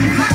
Ha!